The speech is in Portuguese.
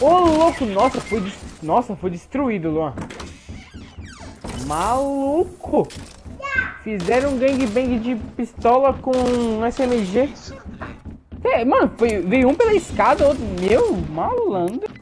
Ô oh, louco, nossa, foi de... nossa, foi destruído, Luan. Maluco! Fizeram um gangbang de pistola com SMG. É, mano, foi, veio um pela escada, outro. Meu, malandro.